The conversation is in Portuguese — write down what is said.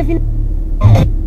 Tá reta.